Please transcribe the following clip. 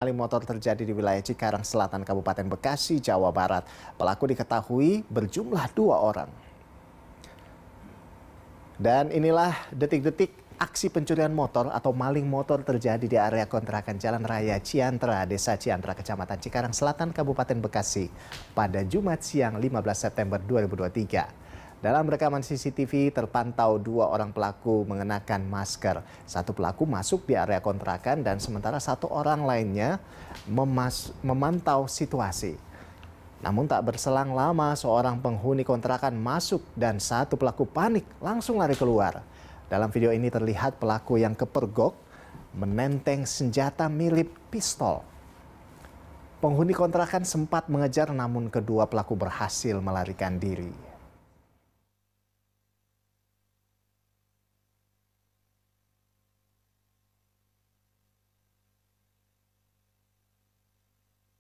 Maling motor terjadi di wilayah Cikarang Selatan, Kabupaten Bekasi, Jawa Barat. Pelaku diketahui berjumlah dua orang. Dan inilah detik-detik aksi pencurian motor atau maling motor terjadi di area kontrakan Jalan Raya Ciantra, Desa Ciantra, Kecamatan Cikarang Selatan, Kabupaten Bekasi pada Jumat siang 15 September 2023. Dalam rekaman CCTV terpantau dua orang pelaku mengenakan masker. Satu pelaku masuk di area kontrakan dan sementara satu orang lainnya memas memantau situasi. Namun tak berselang lama seorang penghuni kontrakan masuk dan satu pelaku panik langsung lari keluar. Dalam video ini terlihat pelaku yang kepergok menenteng senjata mirip pistol. Penghuni kontrakan sempat mengejar namun kedua pelaku berhasil melarikan diri.